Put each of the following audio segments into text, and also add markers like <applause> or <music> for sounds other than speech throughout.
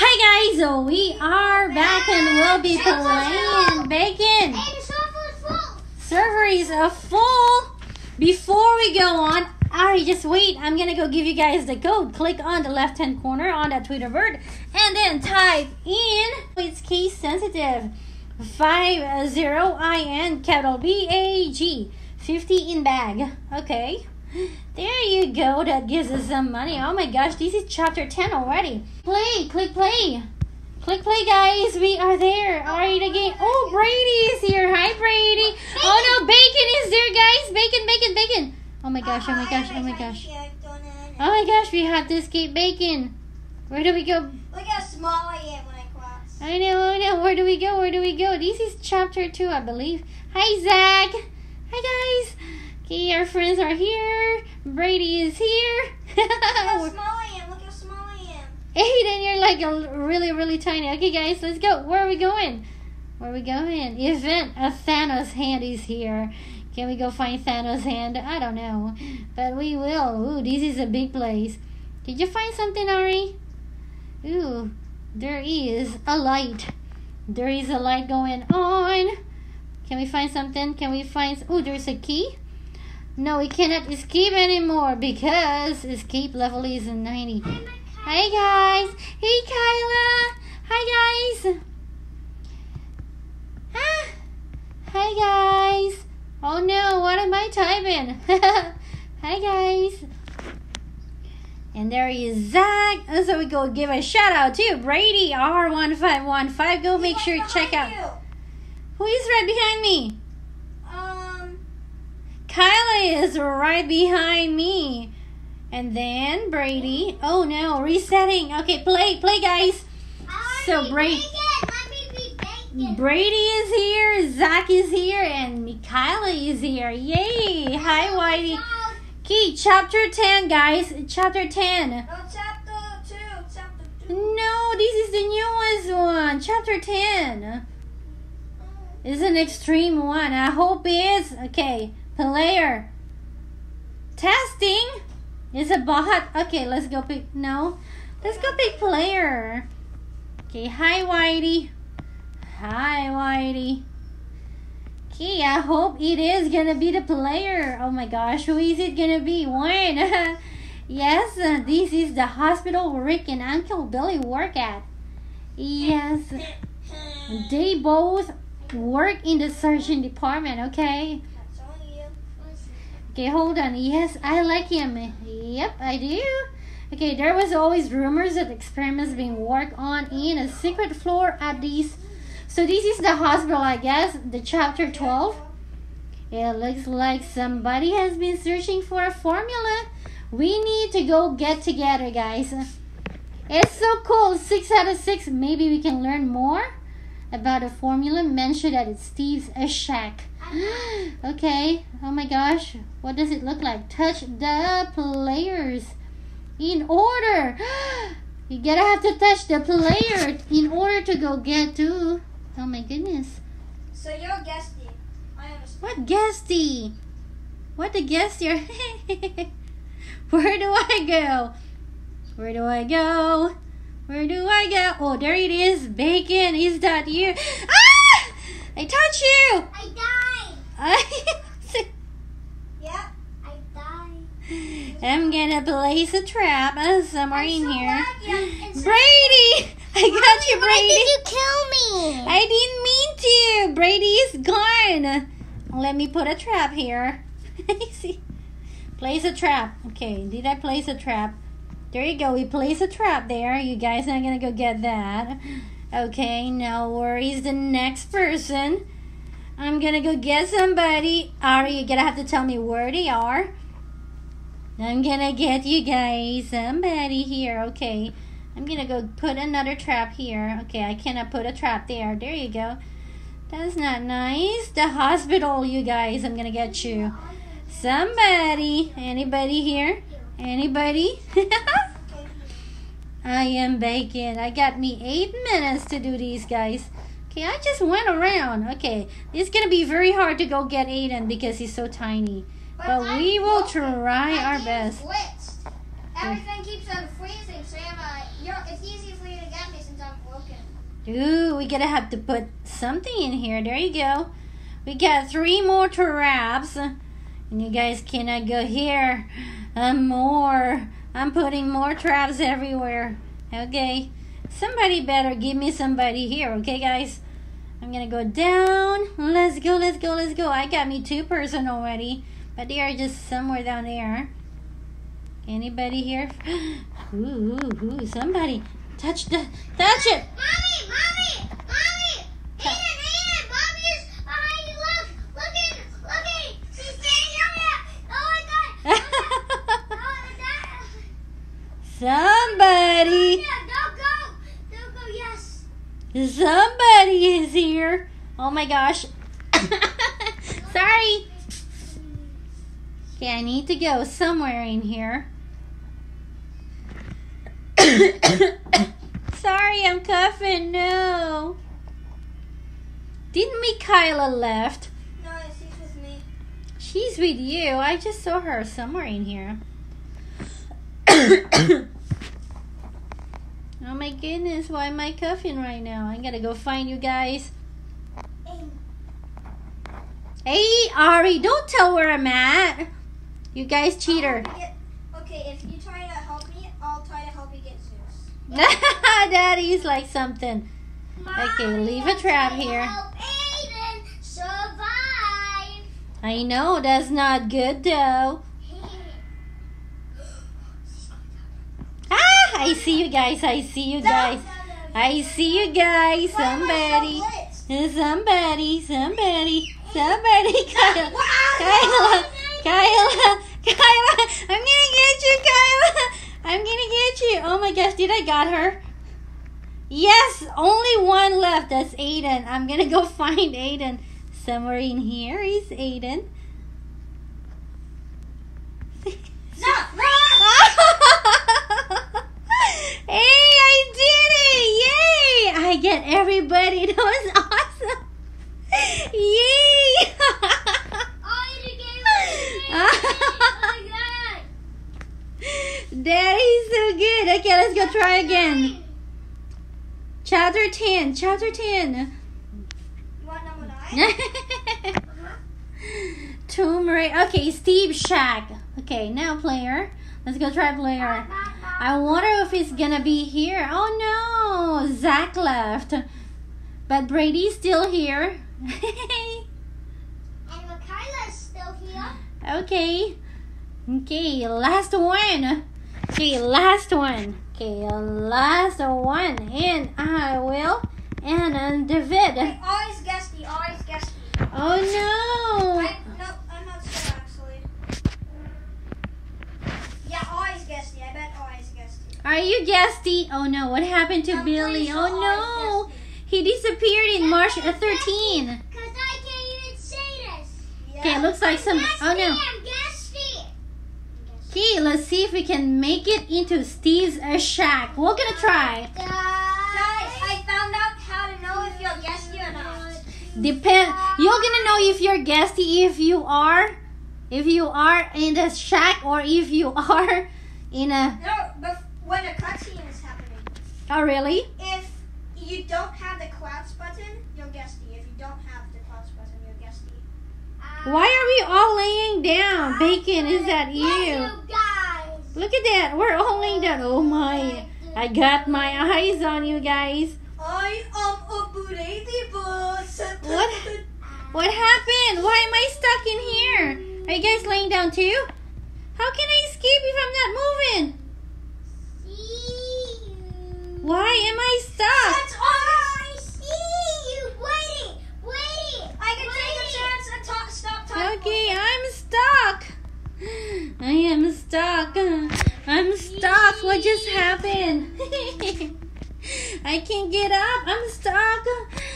Hi guys, so we are back and we'll be playing Bakon. Hey, the is full. Server is a full. Before we go on, Ari, just wait. I'm gonna go give you guys the code. Click on the left hand corner on that Twitter bird and then type in it's case sensitive. Five zero I N capital B A G fifty in bag. Okay. There you go. That gives us some money. Oh my gosh, this is chapter 10 already. Play, click play. Click play, guys. We are there. All right, again. Oh, Brady is here. Hi, Brady. Oh no, Bakon is there, guys. Bakon, Bakon, Bakon. Oh my gosh, oh my gosh, oh my oh, gosh. Oh my gosh, we have to escape Bakon. Where do we go? Look how small I am when I cross. I know, I know. Where do we go? Where do we go? This is chapter 2, I believe. Hi, Zach. Hi, guys. Okay, our friends are here. Brady is here. Look how small I am. Look how small I am. Aiden, you're like a really, really tiny. Okay, guys, let's go. Where are we going? Where are we going? Event. A Thanos hand is here. Can we go find Thanos hand? I don't know, but we will. Ooh, this is a big place. Did you find something, Ari? Ooh, there is a light. There is a light going on. Can we find something? Can we find? Ooh, there's a key. No, we cannot escape anymore because escape level is 90. Hi guys! Hey Kyla! Hi guys! Ah. Hi guys! Oh no, what am I typing? <laughs> Hi guys! And there is Zach. And so we go give a shout out to Brady R1515. Go make sure you check out. You. Who is right behind me? Kyla is right behind me. And then Brady. Oh no, resetting. Okay, play, play, guys. So Brady- Bakon. Let me be Bakon. Brady is here, Zach is here, and Michaela is here. Yay! Hi, Whitey. Okay, chapter 10, guys. Chapter 10. no, chapter two. Chapter two. No, this is the newest one. Chapter 10. It's an extreme one. I hope it's okay. Player. Testing. Is a bot. Okay, let's go pick. No. Let's go pick player. Okay, hi, Whitey. Hi, Whitey. Okay, I hope it is gonna be the player. Oh my gosh, who is it gonna be? One. <laughs> yes, uh, this is the hospital Rick and Uncle Billy work at. Yes, <laughs> they both work in the surgeon department, okay? Okay, hold on. Yes, I like him. Yep, I do. Okay, there was always rumors that experiments being worked on in a secret floor at these. So this is the hospital, I guess. The chapter twelve. It looks like somebody has been searching for a formula. We need to go get together, guys. It's so cool. Six out of six. Maybe we can learn more about a formula. Mentioned that it's Steve's a shack. <gasps> okay. Oh my gosh. What does it look like? Touch the players in order. <gasps> you gotta have to touch the player in order to go get to. Oh my goodness. So you're guesty. I understand. What guesty? What the guest here? Where do I go? Where do I go? Where do I go? Oh, there it is. Bakon. Is that you? Ah! I touch you. I died. I- <laughs> Yep. I died. I'm gonna place a trap uh, somewhere I'm in so here. Brady! I got you, Why Brady. did you kill me? I didn't mean to. Brady is gone. Let me put a trap here. <laughs> See? Place a trap. Okay, did I place a trap? There you go. We place a trap there. You guys are gonna go get that. Okay, no worries. The next person. I'm gonna go get somebody. Are you're gonna have to tell me where they are. I'm gonna get you guys somebody here. Okay. I'm gonna go put another trap here. Okay, I cannot put a trap there. There you go. That's not nice. The hospital, you guys. I'm gonna get you. Somebody. Anybody here? Anybody? <laughs> I am Bakon. I got me eight minutes to do these guys. Okay, I just went around. Okay, it's gonna be very hard to go get Aiden because he's so tiny. But I'm we will broken. try My our best. Glitched. Everything keeps on freezing, so you have a, you're, it's easy for you to get me since I'm broken. Ooh, we gotta have to put something in here. There you go. We got three more traps. And you guys cannot uh, go here. Um, more. I'm putting more traps everywhere. Okay. Somebody better give me somebody here, okay, guys? I'm gonna go down. Let's go, let's go, let's go. I got me two person already, but they are just somewhere down there. Anybody here? <gasps> Ooh, ooh, ooh, somebody touch the touch it. Mommy, mommy. Aiden, Aiden, mommy is behind you. Look, looking, looking. She's standing over there. Oh my god. Oh, that. Somebody, oh, Yeah, don't go. Don't go. Yes. somebody is here. Oh my gosh. <laughs> Sorry. Okay, I need to go somewhere in here. <coughs> Sorry, I'm coughing. No. Didn't Mikaela left? No, she's with me. She's with you. I just saw her somewhere in here. <coughs> oh my goodness, why am I coughing right now? I gotta go find you guys. Hey, Ari, don't tell where I'm at. You guys cheater. Get- Okay, if you try to help me, I'll try to help you get Zeus. <laughs> Daddy's like something. Okay, leave a trap here. Help Aiden survive. I know, that's not good though. Ah, I see you guys. I see you guys. I see you guys. Somebody. Somebody, somebody, somebody, Kyla, Kyla, Kyla, Kyla, I'm gonna get you, Kyla, I'm gonna get you. Oh my gosh, did I got her? Yes, only one left. That's Aiden. I'm gonna go <laughs> find Aiden. Somewhere in here is Aiden. No, run! hey, I did it! Yay! I get everybody. <laughs> That was awesome. Yay! Oh, you gave it to me. My god. that is <laughs> so good. Okay, let's go try again. Chapter 10. Chapter 10. You want? <laughs> Tomb Raider. Okay, Steve Shack. Okay, now player. Let's go try player. I wonder if he's gonna be here. Oh no, Zach left, but Brady's still here. <laughs> And Michaela's still here. okay, okay, last one. Okay, last one. Okay, last one, and I will. And uh, David. I always guess the, Always guessed you. Oh no. I, no, I'm not sure actually. Yeah, always guessed you. I bet always guessed you. Are you guesty? Oh no, what happened to I'm Billy? sure Oh no. He disappeared in March Yeah, uh, 13. Because I can't even say this. Okay, it looks like some. Oh no. I'm. Okay, let's see if we can make it into Steve's uh, shack. We're gonna try. Guys, I found out how to know if you're guessing or not. Depend. You're gonna know if you're guesty if you are, if you are in the shack or if you are <laughs> in a. No, when a cutscene is happening, Oh really? if you don't have the clouds button, you're guessing. If you don't have the clouds button, you're guessing. Uh, Why are we all laying down? Bakon, is that you? guys. Look at that. We're all laying down. Oh my. I got my eyes on you guys. I am a lady boss. What? What happened? Why am I stuck in here? Are you guys laying down too? How can I escape if I'm not moving? See you. Why am I stuck? That's all I see you. Waiting, waiting. I can take a chance and talk, stop talking. Okay, I'm stuck. I am stuck. I'm stuck. What just happened? <laughs> I can't get up. I'm stuck.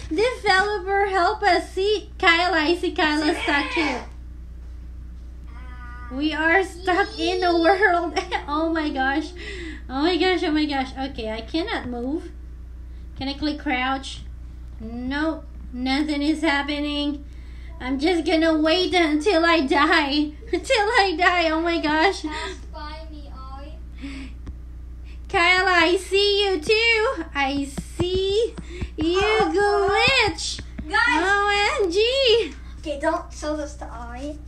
Developer, help us. See, Kyla. I see Kyla stuck too. Ah. We are stuck in the world. <laughs> oh my gosh. Oh my gosh. Oh my gosh. Okay, I cannot move. Can I click crouch? Nope. Nothing is happening. I'm just gonna wait until I die. <laughs> Until I die. Oh my gosh. Me, I. Kyla, I see you too. I see You oh, oh. glitch! Guys, OMG! okay, don't show this to Ari.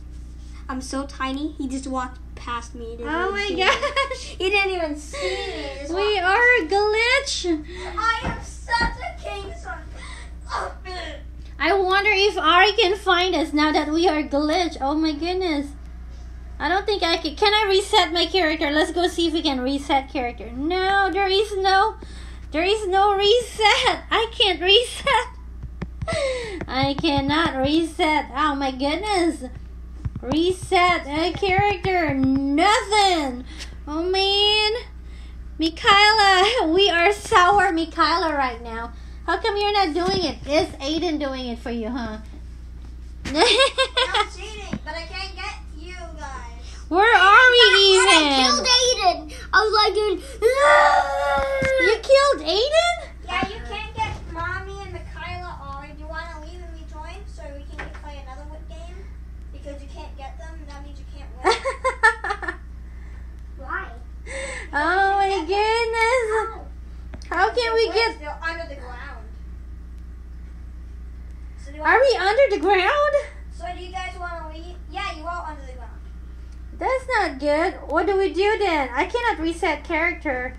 I'm so tiny. He just walked past me. Didn't Oh my see me. gosh! He didn't even see me. We are glitch! I am such a king son. Oh. I wonder if Ari can find us now that we are glitch. Oh my goodness. I don't think I can. Can I reset my character? Let's go see if we can reset character. No, there is no. There is no reset. I can't <laughs> reset. I cannot reset. Oh my goodness. Reset a character. Nothing. Oh man. Michaela, <laughs> we are sour Michaela right now. How come you're not doing it? Is Aiden doing it for you, huh? I'm <laughs> cheating, but I can't get you guys. Where are we And I killed Aiden. I was like. You killed Aiden? Yeah, you can't get mommy and Michaela Ari. Do you want to leave and rejoin so we can play another wi- game? Because you can't get them, that means you can't win. Why? <laughs> oh my goodness. How can we get. They're under the ground. So do, you Are want, we under the ground? so do you guys want to leave? Yeah, you are under the ground. That's not good. What do we do then? I cannot reset character.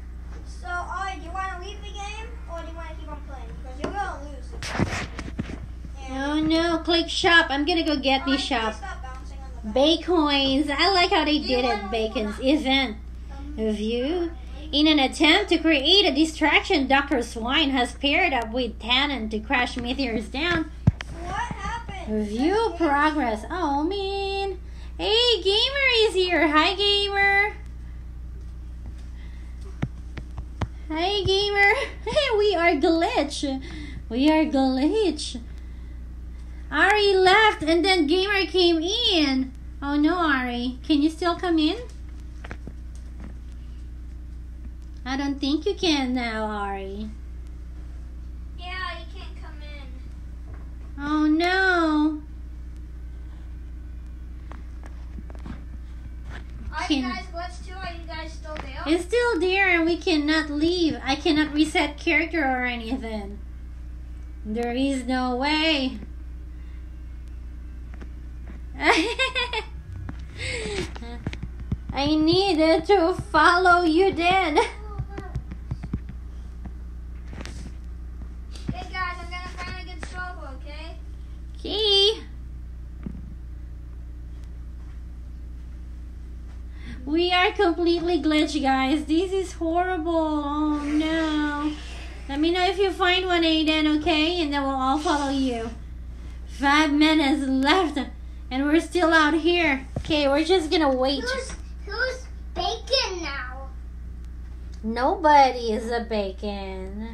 So, Ari, do you want to leave the game or do you want to keep on playing? Because you're to lose. if you Oh And- no, click shop. I'm gonna go get the please shop. stop bouncing on the back. Bacoins. I like how they did it, Bakon's event. View. In an attempt to create a distraction, Dr. Swine has paired up with Tannen to crash meteors down. What happened? Review progress. Oh man. Hey, Gamer is here. Hi, Gamer. Hi, Gamer. Hey, <laughs> we are glitch. We are glitch. Ari left and then Gamer came in. Oh no, Ari. Can you still come in? I don't think you can now, Ari. Yeah, you can't come in. Oh no. Are you Can- guys glitched too? Are you guys still there? It's still there and we cannot leave. I cannot reset character or anything. There is no way. <laughs> I needed to follow you then. <laughs> Okay, guys, I'm gonna find a good okay? Key. We are completely glitched, guys. This is horrible. Oh no. Let me know if you find one, Aiden, okay? And then we'll all follow you. Five minutes left, and we're still out here. Okay, we're just gonna wait. Who's who's Bakon now? Nobody is a Bakon.